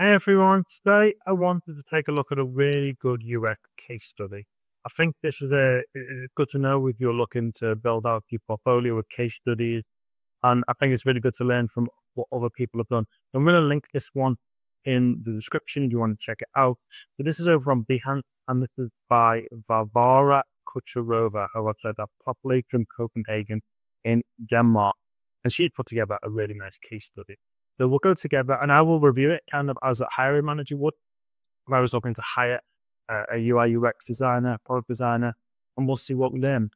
Hey everyone, today I wanted to take a look at a really good UX case study. I think this is a it's good to know if you're looking to build out your portfolio with case studies, and I think it's really good to learn from what other people have done. I'm going to link this one in the description if you want to check it out. But this is over on Behance, and this is by Varvara Kucherova, who I've said that properly from Copenhagen in Denmark, and she put together a really nice case study. So we'll go together and I will review it kind of as a hiring manager would. If I was looking to hire uh, a UI UX designer, product designer, and we'll see what we learn.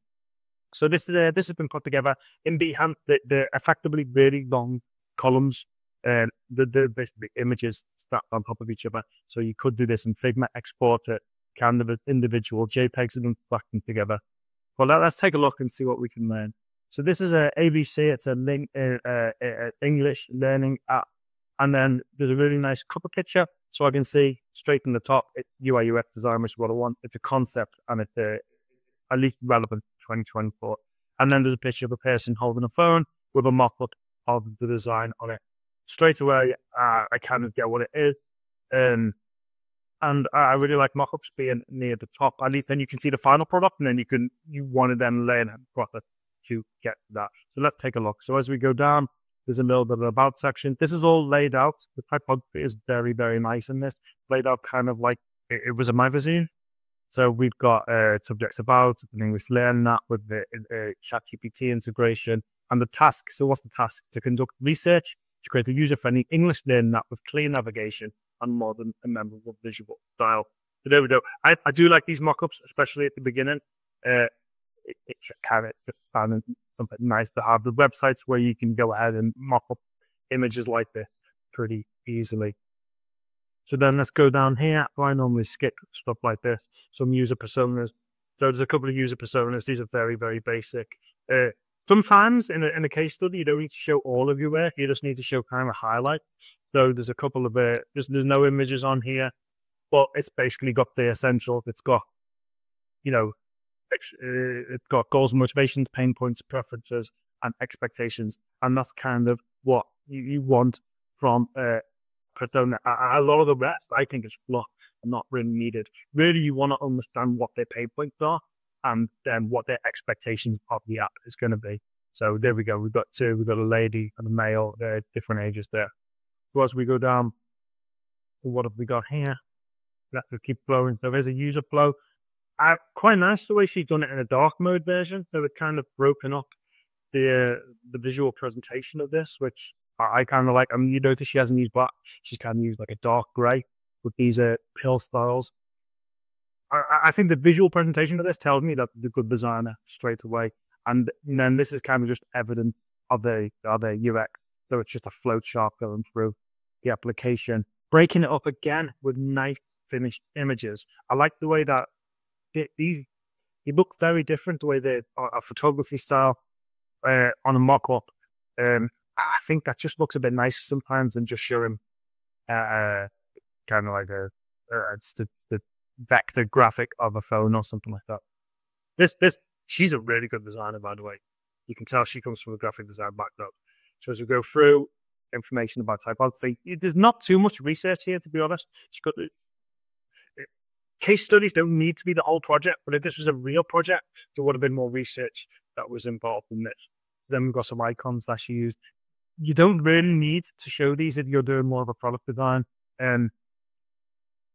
So this is uh, this has been put together in Behance. The, the effectively really long columns. Uh, the, the basically images stacked on top of each other. So you could do this in Figma, export it, kind of individual JPEGs and stack them together. Well, let, us take a look and see what we can learn. So this is a ABC. It's a link, English learning app, and then there's a really nice cover picture, so I can see straight in the top. It's UI UX design, which is what I want. It's a concept, and it's uh, at least relevant to 2024. And then there's a picture of a person holding a phone with a mock-up of the design on it. Straight away, uh, I kind of get what it is. Um, and I really like mock-ups being near the top. At least then you can see the final product, and then you can you want to then learn profit to get that. So let's take a look. So as we go down, there's a little bit of about section. This is all laid out. The typography is very, very nice in this. Laid out kind of like it, it was a magazine. So we've got uh, subjects about, an English learn that with the uh, ChatGPT integration and the task. So what's the task? To conduct research to create a user-friendly English learn that with clear navigation and modern and memorable visual style. So there we go. I, I do like these mock-ups, especially at the beginning. Uh, it, it's kind of just fun something nice to have. The websites where you can go ahead and mock up images like this pretty easily. So then let's go down here. I normally skip stuff like this. Some user personas. So there's a couple of user personas. These are very, very basic. Uh, sometimes in a, in a case study, you don't need to show all of your work. You just need to show kind of highlights. So there's a couple of, uh, there's, there's no images on here, but it's basically got the essentials. It's got, you know, it's got goals, motivations, pain points, preferences, and expectations, and that's kind of what you, you want from uh, persona. A, a, lot of the rest, I think, is fluff and not really needed. Really, you want to understand what their pain points are, and then what their expectations of the app is going to be. So there we go. We've got two. We've got a lady and a male. They're different ages there. So as we go down, what have we got here? Let's keep flowing. So there's a user flow. I, quite nice the way she's done it in a dark mode version. So it kind of broken up the uh, the visual presentation of this, which I, I kind of like. I mean, you notice she hasn't used black; she's kind of used like a dark grey with these uh, pill styles. I, I think the visual presentation of this tells me that the good designer straight away, and then this is kind of just evidence of the of the UX. So it's just a flow chart going through the application, breaking it up again with nice finished images. I like the way that these he looks very different the way they a photography style uh, on a mock-up. Um, I think that just looks a bit nicer sometimes than just showing uh, uh kind of like a uh, it's the, the vector graphic of a phone or something like that. This this she's a really good designer, by the way. You can tell she comes from a graphic design background. So as we go through information about typography, there's not too much research here, to be honest. She's got case studies don't need to be the whole project, but if this was a real project, there would have been more research that was involved in this. Then we've got some icons that she used. You don't really need to show these if you're doing more of a product design and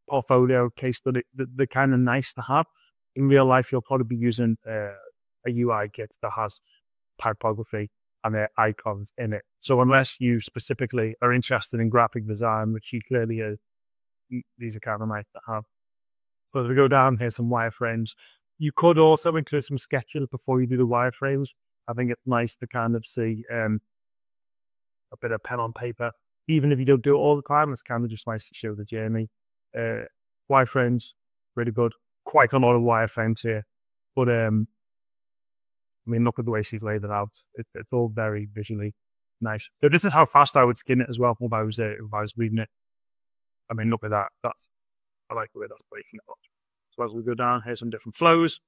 portfolio case study. They're kind of nice to have. In real life, you'll probably be using uh, a UI kit that has typography and uh, icons in it. So unless you specifically are interested in graphic design, which she clearly is, these are kind of nice to have. So as we go down here, some wireframes. You could also include some sketching before you do the wireframes. I think it's nice to kind of see um, a bit of pen on paper. Even if you don't do it all the time, it's kind of just nice to show the journey. Uh, wireframes, really good. Quite a lot of wireframes here. But um, I mean, look at the way she's laid it out. It, it's all very visually nice. So this is how fast I would skin it as well if I was, uh, if I was reading it. I mean, look at that. That's I like the way that's breaking up. So as we go down, here's some different flows.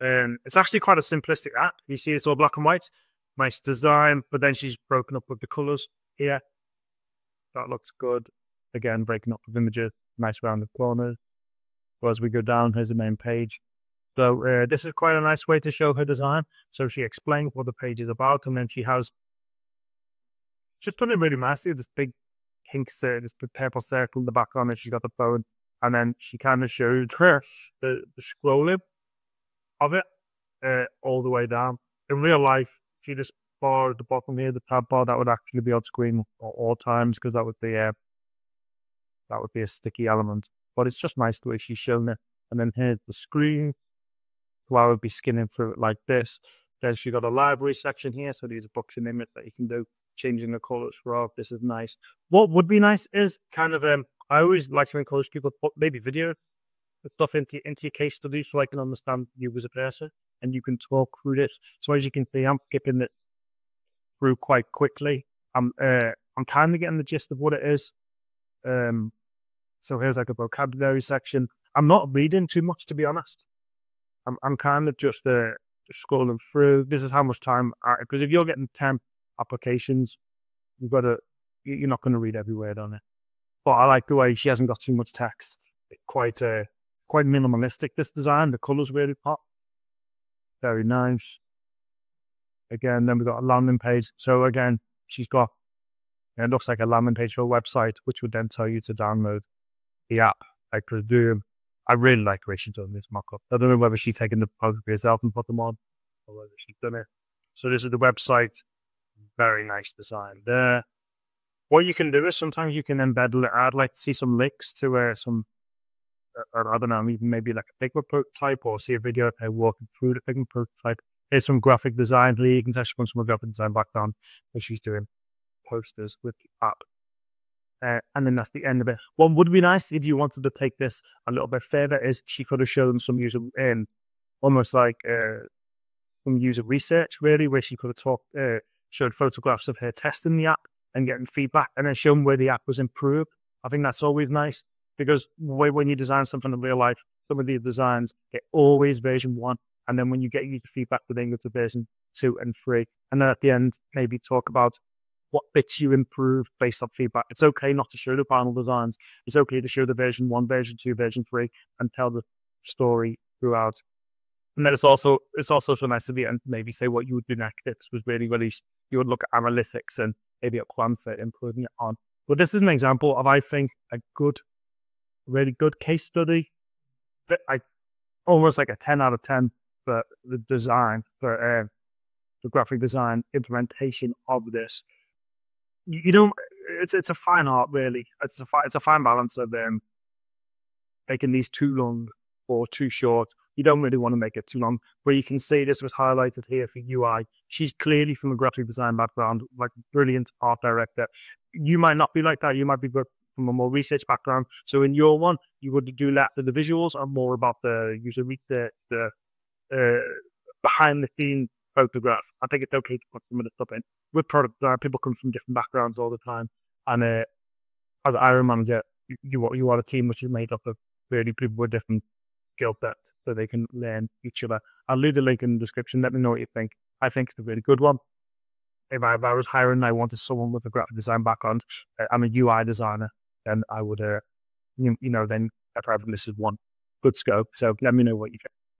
And it's actually quite a simplistic app. You see it's all black and white. Nice design, but then she's broken up with the colors here. That looks good. again, breaking up with images, nice rounded corners. So as we go down, here's the main page. So uh, this is quite a nice way to show her design. So she explains what the page is about, and then she has just done it really nicely. This big pink, this purple circle in the background, and she's got the phone, and then she kind of showed her the, the scrolling of it uh, all the way down. In real life, she just bar at the bottom here, the tab bar, that would actually be on screen at all times because that would be a uh, that would be a sticky element. But it's just nice the way she's shown it. And then here's the screen. So I would be skinning through it like this. Then she got a library section here, so these are books and images that you can do, changing the colors throughout. This is nice. What would be nice is kind of um I always like to encourage people put maybe video stuff into into your case studies so I can understand you as a person and you can talk through this. So as you can see, I'm skipping it through quite quickly. I'm uh, I'm kind of getting the gist of what it is. Um, so here's like a vocabulary section. I'm not reading too much to be honest. I'm I'm kind of just uh scrolling through. This is how much time because if you're getting ten applications, you've got to you're not going to read every word on it. But I like the way she hasn't got too much text. It's quite uh quite minimalistic. This design, the colors really pop. Very nice. Again, then we've got a landing page. So again, she's got, it looks like a landing page for a website, which would then tell you to download the app. I presume. I really like the way she's done this mock-up. I don't know whether she's taken the photography herself and put them on, or whether she's done it. So this is the website. Very nice design there. What you can do is sometimes you can embed, I'd like to see some links to uh, some, uh, I don't know, maybe like a Figma prototype or see a video of her walking through the Figma prototype Here's some graphic design. Lee can actually comes from a graphic design background, but she's doing posters with the app. Uh, and then that's the end of it. What would be nice if you wanted to take this a little bit further is she could have shown some user in almost like uh, some user research, really, where she could have talked, uh, showed photographs of her testing the app and getting feedback, and then showing where the app was improved. I think that's always nice because when you design something in real life, some of the designs get always version one, and then when you get user feedback, then go to version two and three. And then at the end, maybe talk about what bits you improved based on feedback. It's okay not to show the final designs. It's okay to show the version one, version two, version three, and tell the story throughout. And then it's also it's also so nice to be and maybe say what you would do next. This was really released. You would look at analytics and maybe a plan for improving it on. But this is an example of I think a good, really good case study. That I almost like a ten out of ten for the design, for uh, the graphic design implementation of this. You, you know, it's it's a fine art, really. It's a fi- it's a fine balance of um, making these too long or too short. You don't really want to make it too long. Where you can see this was highlighted here for UI. She's clearly from a graphic design background, like brilliant art director. You might not be like that. You might be from a more research background. So in your one, you would do less of the visuals and more about the user research, the uh, behind the scenes photograph. I think it's okay to put some of the stuff in. With product design, people come from different backgrounds all the time. And uh, as an hiring manager, you, you, you are a team which is made up of really people with different skill sets so they can learn each other. I'll leave the link in the description. Let me know what you think. I think it's a really good one. If I, if I was hiring, I wanted someone with a graphic design background. Uh, I'm a UI designer, then I would, uh, you, you know, then I'd have listed one good scope. So let me know what you think.